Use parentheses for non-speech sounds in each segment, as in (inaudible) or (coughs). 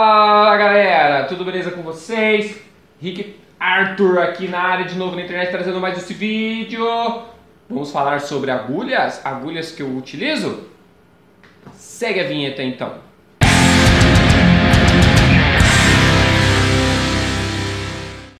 Fala galera, tudo beleza com vocês? Rick Arthur aqui na área de novo na internet trazendo mais esse vídeo. Vamos falar sobre agulhas, agulhas que eu utilizo? Segue a vinheta então.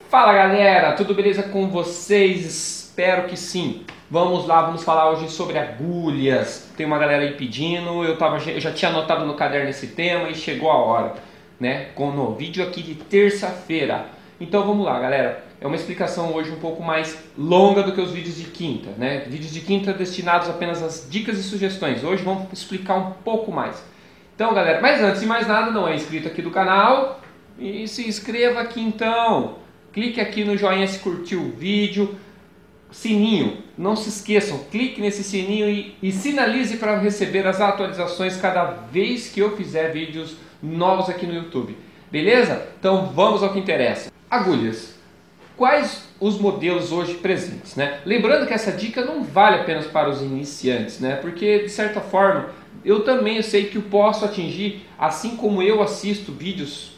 Fala galera, tudo beleza com vocês? Espero que sim. Vamos lá, vamos falar hoje sobre agulhas. Tem uma galera aí pedindo, eu, tava, eu já tinha anotado no caderno esse tema e chegou a hora, né? Com no vídeo aqui de terça-feira. Então vamos lá, galera. É uma explicação hoje um pouco mais longa do que os vídeos de quinta, né? Vídeos de quinta destinados apenas às dicas e sugestões. Hoje vamos explicar um pouco mais. Então, galera, mas antes de mais nada, não é inscrito aqui do canal, e se inscreva aqui então. Clique aqui no joinha se curtiu o vídeo sininho. Não se esqueçam, clique nesse sininho e, e sinalize para receber as atualizações cada vez que eu fizer vídeos novos aqui no YouTube. Beleza? Então vamos ao que interessa. Agulhas. Quais os modelos hoje presentes, né? Lembrando que essa dica não vale apenas para os iniciantes, né? Porque de certa forma eu também sei que eu posso atingir, assim como eu assisto vídeos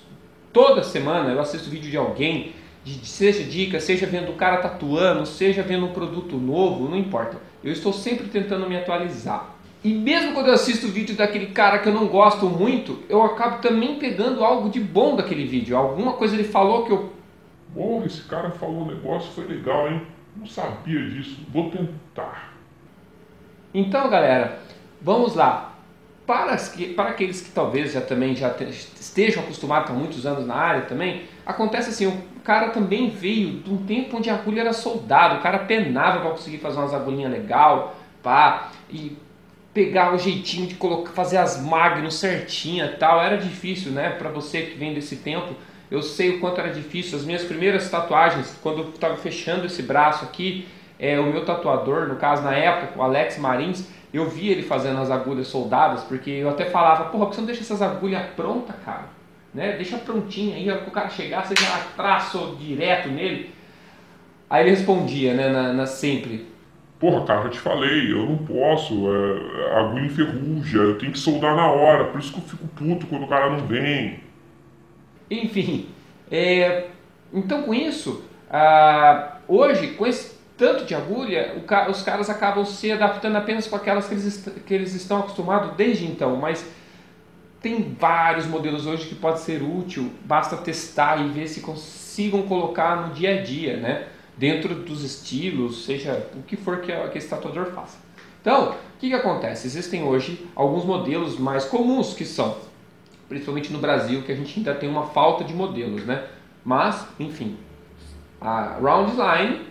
toda semana, eu assisto vídeo de alguém de, seja dica, seja vendo o cara tatuando, seja vendo um produto novo, não importa. Eu estou sempre tentando me atualizar. E mesmo quando eu assisto o vídeo daquele cara que eu não gosto muito, eu acabo também pegando algo de bom daquele vídeo. Alguma coisa ele falou que eu. Bom, esse cara falou um negócio, foi legal, hein? Não sabia disso, vou tentar. Então, galera, vamos lá. Para, para aqueles que talvez já também já estejam acostumados há muitos anos na área também, acontece assim, o cara também veio de um tempo onde a agulha era soldado, o cara penava para conseguir fazer umas agulhinhas legal, pá, e pegar o jeitinho de colocar, fazer as magnos certinha tal, era difícil, né? Para você que vem desse tempo, eu sei o quanto era difícil. As minhas primeiras tatuagens, quando eu estava fechando esse braço aqui, é, o meu tatuador, no caso na época, o Alex Marins, eu vi ele fazendo as agulhas soldadas, porque eu até falava, porra, por que você não deixa essas agulhas prontas, cara? Né? Deixa prontinha aí, que o cara chegar, você já traça direto nele. Aí ele respondia, né, na, na sempre. Porra, cara, eu te falei, eu não posso, é, a agulha enferruja, eu tenho que soldar na hora, por isso que eu fico puto quando o cara não vem. Enfim, é, então com isso, ah, hoje, com esse tanto de agulha, o, os caras acabam se adaptando apenas com aquelas que eles, que eles estão acostumados desde então, mas tem vários modelos hoje que pode ser útil, basta testar e ver se consigam colocar no dia a dia, né? Dentro dos estilos, seja o que for que, que esse tatuador faça. Então, o que, que acontece? Existem hoje alguns modelos mais comuns que são, principalmente no Brasil, que a gente ainda tem uma falta de modelos, né? Mas, enfim, a Round Line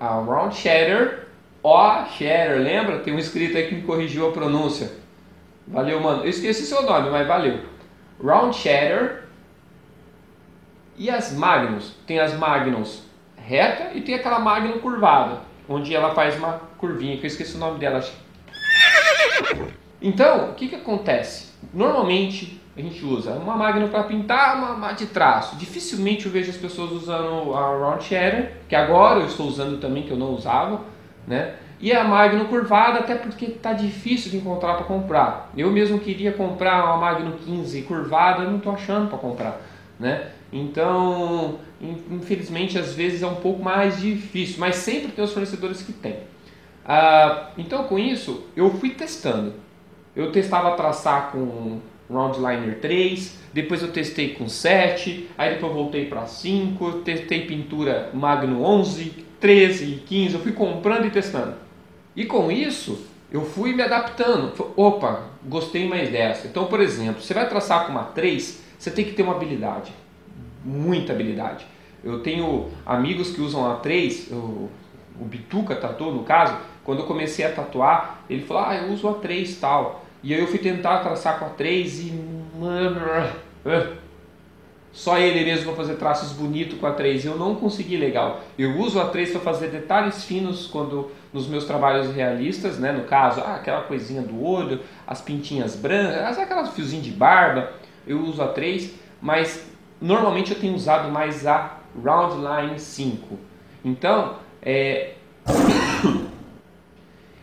a Round Shatter, O Shatter, lembra? Tem um escrito aí que me corrigiu a pronúncia. Valeu, mano. Eu esqueci seu nome, mas valeu. Round Shatter e as Magnums. Tem as Magnums reta e tem aquela Magnum curvada, onde ela faz uma curvinha, que eu esqueci o nome dela. Então, o que, que acontece? Normalmente a gente usa uma máquina para pintar, uma, de traço. Dificilmente eu vejo as pessoas usando a Round Shader, que agora eu estou usando também, que eu não usava, né? E a Magno curvada, até porque está difícil de encontrar para comprar. Eu mesmo queria comprar uma Magno 15 curvada, não estou achando para comprar, né? Então, infelizmente, às vezes é um pouco mais difícil, mas sempre tem os fornecedores que tem. Ah, então, com isso, eu fui testando. Eu testava traçar com Roundliner 3, depois eu testei com 7, aí depois eu voltei para 5, testei pintura Magno 11, 13 e 15, eu fui comprando e testando. E com isso, eu fui me adaptando. Opa, gostei mais dessa. Então, por exemplo, você vai traçar com uma 3, você tem que ter uma habilidade, muita habilidade. Eu tenho amigos que usam a 3, o, Bituca tatuou no caso, quando eu comecei a tatuar, ele falou, ah, eu uso a 3 tal. E aí eu fui tentar traçar com a 3 e. Mano. Só ele mesmo vai fazer traços bonitos com a 3 e eu não consegui legal. Eu uso a 3 para fazer detalhes finos quando nos meus trabalhos realistas, né? No caso, ah, aquela coisinha do olho, as pintinhas brancas, aquelas fiozinhos de barba, eu uso a 3, mas normalmente eu tenho usado mais a Roundline 5. Então, é, (coughs)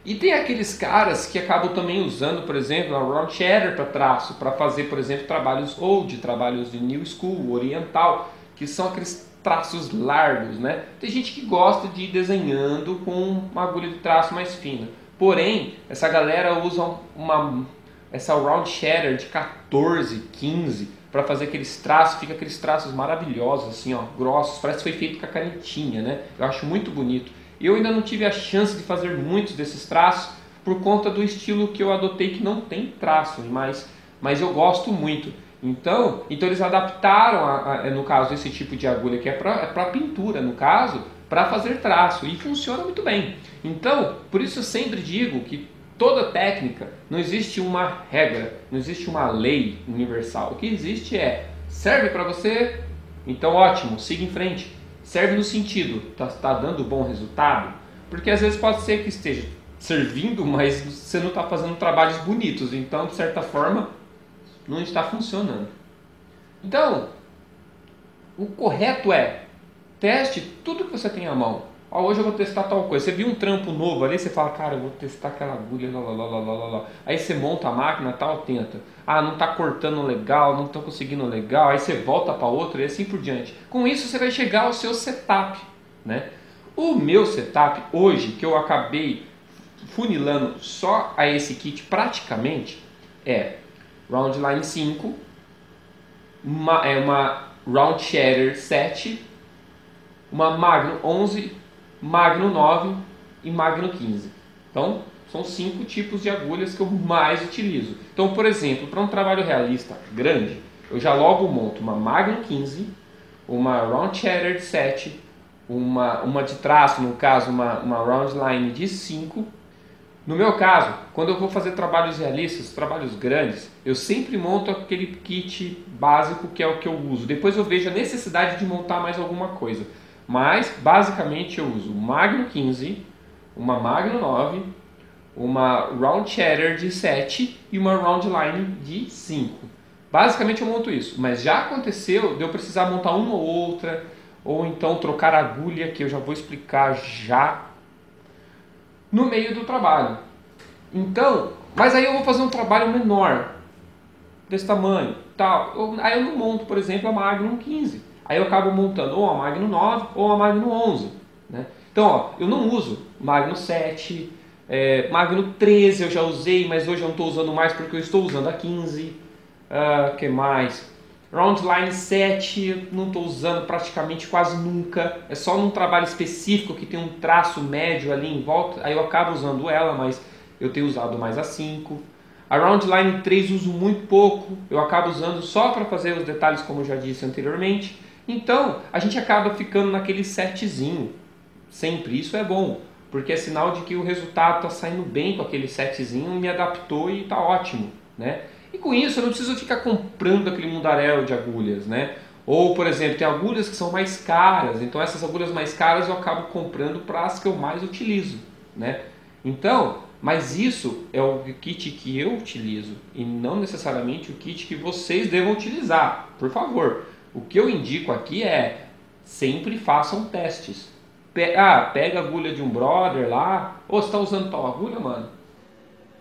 E tem aqueles caras que acabam também usando, por exemplo, a round shader para traço, para fazer, por exemplo, trabalhos old, trabalhos de new school, oriental, que são aqueles traços largos, né? Tem gente que gosta de ir desenhando com uma agulha de traço mais fina. Porém, essa galera usa uma essa round shader de 14, 15 para fazer aqueles traços, fica aqueles traços maravilhosos assim, ó, grossos, parece que foi feito com a canetinha, né? Eu acho muito bonito. Eu ainda não tive a chance de fazer muitos desses traços por conta do estilo que eu adotei que não tem traço, mas mas eu gosto muito. Então, então eles adaptaram, a, a, no caso, esse tipo de agulha que é para é pintura, no caso, para fazer traço e funciona muito bem. Então, por isso eu sempre digo que toda técnica não existe uma regra, não existe uma lei universal. O que existe é serve para você, então ótimo, siga em frente. Serve no sentido, está tá dando bom resultado? Porque às vezes pode ser que esteja servindo, mas você não está fazendo trabalhos bonitos, então de certa forma não está funcionando. Então, o correto é teste tudo que você tem à mão. Ó, hoje eu vou testar tal coisa. Você viu um trampo novo ali, você fala, cara, eu vou testar aquela agulha, lá, lá, lá, lá, lá. Aí você monta a máquina tal, tenta. Ah, não está cortando legal, não estou conseguindo legal. Aí você volta para outra e assim por diante. Com isso você vai chegar ao seu setup, né? O meu setup hoje, que eu acabei funilando só a esse kit praticamente, é Roundline 5, uma, é uma Round Shatter 7, uma Magno 11, Magno 9 e Magno 15. Então, são cinco tipos de agulhas que eu mais utilizo. Então, por exemplo, para um trabalho realista grande, eu já logo monto uma Magno 15, uma Round Shatter 7, uma, uma de traço, no caso, uma, uma Round Line de 5 no meu caso, quando eu vou fazer trabalhos realistas, trabalhos grandes, eu sempre monto aquele kit básico que é o que eu uso. Depois eu vejo a necessidade de montar mais alguma coisa. Mas, basicamente, eu uso Magno 15, uma Magno 9, uma Round Shatter de 7 e uma Round Line de 5. Basicamente eu monto isso, mas já aconteceu de eu precisar montar uma ou outra, ou então trocar agulha, que eu já vou explicar já no meio do trabalho. Então, mas aí eu vou fazer um trabalho menor, desse tamanho, tal. Aí eu não monto, por exemplo, a Magnum 15. Aí eu acabo montando ou a Magnum 9 ou a Magnum 11. Né? Então, ó, eu não uso Magnum 7, é, Magnum 13 eu já usei, mas hoje eu não estou usando mais porque eu estou usando a 15. O uh, que mais? Roundline 7 não estou usando praticamente quase nunca, é só num trabalho específico que tem um traço médio ali em volta, aí eu acabo usando ela, mas eu tenho usado mais a 5. A Roundline 3 uso muito pouco, eu acabo usando só para fazer os detalhes como eu já disse anteriormente. Então a gente acaba ficando naquele setzinho, sempre, isso é bom, porque é sinal de que o resultado está saindo bem com aquele setzinho, me adaptou e está ótimo, né? E com isso eu não preciso ficar comprando aquele mundaréu de agulhas, né? Ou, por exemplo, tem agulhas que são mais caras, então essas agulhas mais caras eu acabo comprando para as que eu mais utilizo, né? Então, mas isso é o kit que eu utilizo e não necessariamente o kit que vocês devam utilizar. Por favor, o que eu indico aqui é sempre façam testes. Pe ah, pega a agulha de um brother lá. Ô, oh, você está usando tal agulha, mano?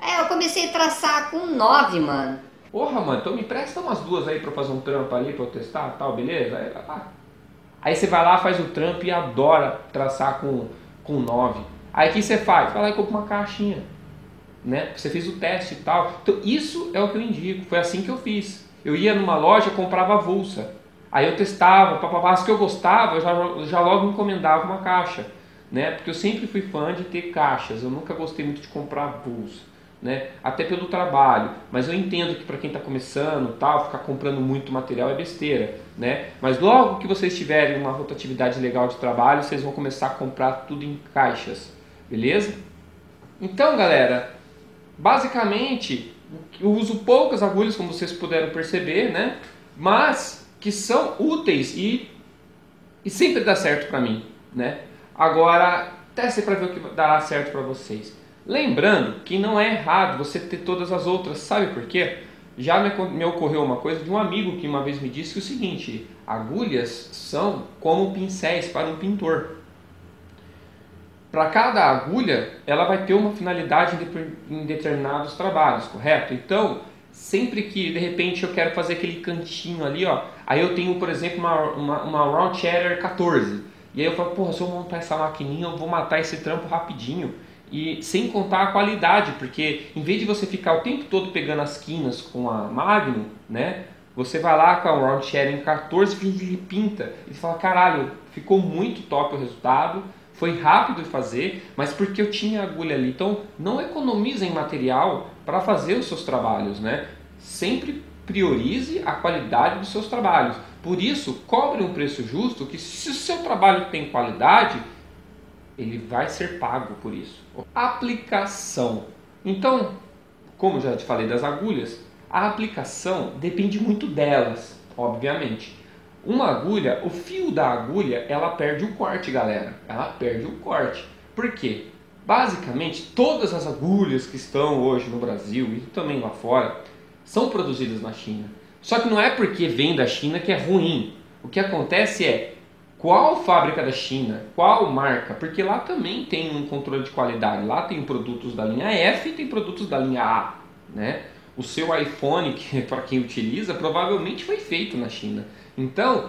É, eu comecei a traçar com 9, mano. Porra, mano, então me presta umas duas aí pra fazer um trampo ali pra eu testar tal, beleza? Aí, ah. aí você vai lá, faz o trampo e adora traçar com, com 9. Aí o que você faz? Vai lá e compra uma caixinha. Né? Você fez o teste e tal. Então isso é o que eu indico. Foi assim que eu fiz. Eu ia numa loja, comprava avulsa. Aí eu testava, papapá, as que eu gostava, eu já, já logo encomendava uma caixa. Né? Porque eu sempre fui fã de ter caixas. Eu nunca gostei muito de comprar avulsa né? Até pelo trabalho. Mas eu entendo que para quem está começando, tal, ficar comprando muito material é besteira, né? Mas logo que vocês tiverem uma rotatividade legal de trabalho, vocês vão começar a comprar tudo em caixas, beleza? Então, galera, basicamente eu uso poucas agulhas, como vocês puderam perceber, né? Mas que são úteis e, e sempre dá certo para mim, né? Agora, teste para ver o que dará certo para vocês. Lembrando que não é errado você ter todas as outras, sabe por quê? Já me, me ocorreu uma coisa de um amigo que uma vez me disse que o seguinte: agulhas são como pincéis para um pintor. para cada agulha, ela vai ter uma finalidade em determinados trabalhos, correto? Então, sempre que de repente eu quero fazer aquele cantinho ali, ó, aí eu tenho, por exemplo, uma, uma, uma Round Shatter 14. E aí eu falo, porra, se eu montar essa maquininha, eu vou matar esse trampo rapidinho. E sem contar a qualidade, porque em vez de você ficar o tempo todo pegando as quinas com a Magnum, né? Você vai lá com a Round Sharing 14 e ele pinta. E fala, caralho, ficou muito top o resultado foi rápido de fazer, mas porque eu tinha agulha ali. Então, não economize em material para fazer os seus trabalhos, né? Sempre priorize a qualidade dos seus trabalhos. Por isso, cobre um preço justo que se o seu trabalho tem qualidade, ele vai ser pago por isso. Aplicação. Então, como já te falei das agulhas, a aplicação depende muito delas, obviamente. Uma agulha, o fio da agulha, ela perde o corte, galera. Ela perde o corte. Por quê? Basicamente, todas as agulhas que estão hoje no Brasil e também lá fora são produzidas na China. Só que não é porque vem da China que é ruim. O que acontece é qual fábrica da China, qual marca, porque lá também tem um controle de qualidade. Lá tem produtos da linha F e tem produtos da linha A, né? O seu iPhone, (laughs) que para quem utiliza, provavelmente foi feito na China. Então,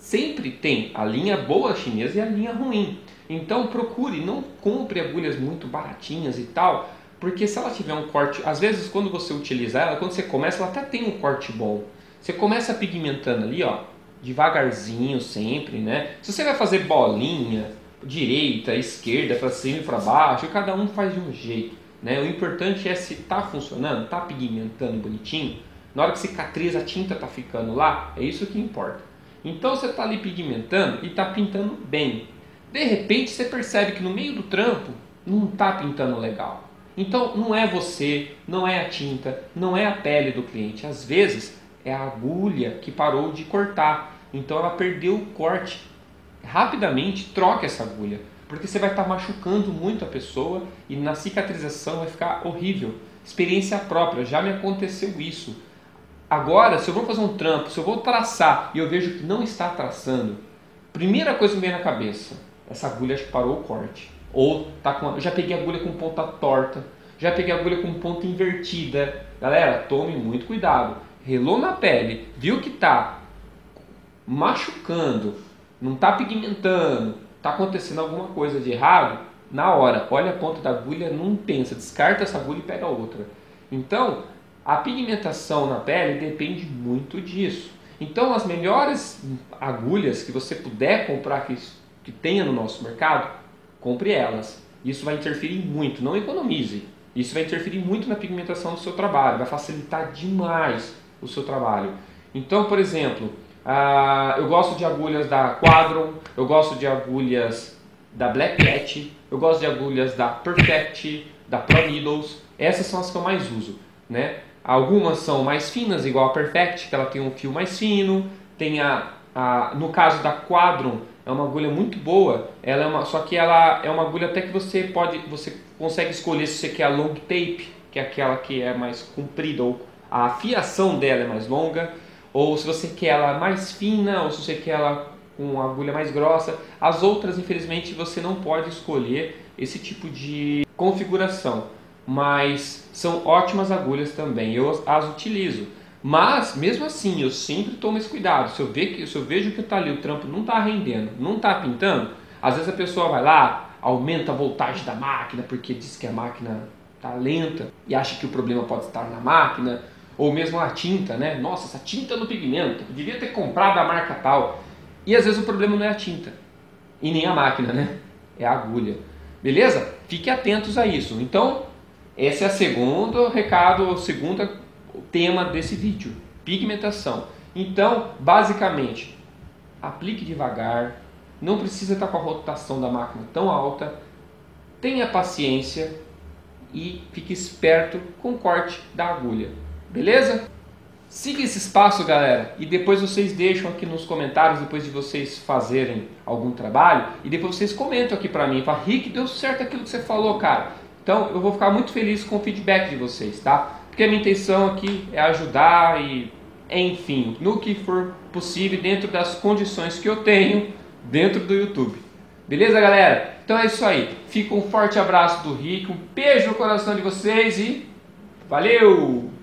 sempre tem a linha boa chinesa e a linha ruim. Então, procure, não compre agulhas muito baratinhas e tal, porque se ela tiver um corte, às vezes quando você utiliza ela, quando você começa, ela até tem um corte bom. Você começa pigmentando ali, ó, devagarzinho sempre, né? Se você vai fazer bolinha, direita, esquerda, para cima e para baixo, cada um faz de um jeito, né? O importante é se tá funcionando, tá pigmentando bonitinho, na hora que cicatriza a tinta está ficando lá, é isso que importa. Então você está ali pigmentando e está pintando bem. De repente você percebe que no meio do trampo não está pintando legal. Então não é você, não é a tinta, não é a pele do cliente. Às vezes é a agulha que parou de cortar. Então ela perdeu o corte. Rapidamente troque essa agulha, porque você vai estar tá machucando muito a pessoa e na cicatrização vai ficar horrível. Experiência própria, já me aconteceu isso. Agora, se eu vou fazer um trampo, se eu vou traçar e eu vejo que não está traçando, primeira coisa que me vem na cabeça, essa agulha parou o corte. Ou tá com, eu já peguei agulha com ponta torta, já peguei agulha com ponta invertida. Galera, tome muito cuidado. Relou na pele, viu que tá machucando, não tá pigmentando, tá acontecendo alguma coisa de errado, na hora, olha a ponta da agulha, não pensa, descarta essa agulha e pega outra. Então, a pigmentação na pele depende muito disso. Então, as melhores agulhas que você puder comprar que, que tenha no nosso mercado, compre elas. Isso vai interferir muito, não economize. Isso vai interferir muito na pigmentação do seu trabalho, vai facilitar demais o seu trabalho. Então, por exemplo, uh, eu gosto de agulhas da Quadron, eu gosto de agulhas da Black Cat, eu gosto de agulhas da Perfect, da Pro Needles. Essas são as que eu mais uso, né? Algumas são mais finas, igual a Perfect, que ela tem um fio mais fino. Tem a, a no caso da Quadron, é uma agulha muito boa. Ela é uma, só que ela é uma agulha até que você pode, você consegue escolher se você quer a long tape, que é aquela que é mais comprida ou a afiação dela é mais longa, ou se você quer ela mais fina, ou se você quer ela com uma agulha mais grossa. As outras, infelizmente, você não pode escolher esse tipo de configuração mas são ótimas agulhas também, eu as utilizo. Mas, mesmo assim, eu sempre tomo esse cuidado. Se eu, ver que, se eu vejo que tá ali, o trampo não está rendendo, não está pintando, às vezes a pessoa vai lá, aumenta a voltagem da máquina, porque diz que a máquina está lenta e acha que o problema pode estar na máquina, ou mesmo a tinta, né? Nossa, essa tinta no pigmento, eu devia ter comprado a marca tal. E às vezes o problema não é a tinta, e nem a máquina, né? É a agulha. Beleza? Fique atentos a isso. Então, esse é o segundo recado, o segundo tema desse vídeo, pigmentação. Então, basicamente, aplique devagar, não precisa estar com a rotação da máquina tão alta, tenha paciência e fique esperto com o corte da agulha, beleza? Siga esse espaço, galera, e depois vocês deixam aqui nos comentários, depois de vocês fazerem algum trabalho, e depois vocês comentam aqui pra mim, fala, Rick, deu certo aquilo que você falou, cara. Então eu vou ficar muito feliz com o feedback de vocês, tá? Porque a minha intenção aqui é ajudar e, enfim, no que for possível, dentro das condições que eu tenho dentro do YouTube. Beleza, galera? Então é isso aí. Fica um forte abraço do Rick, um beijo no coração de vocês e valeu!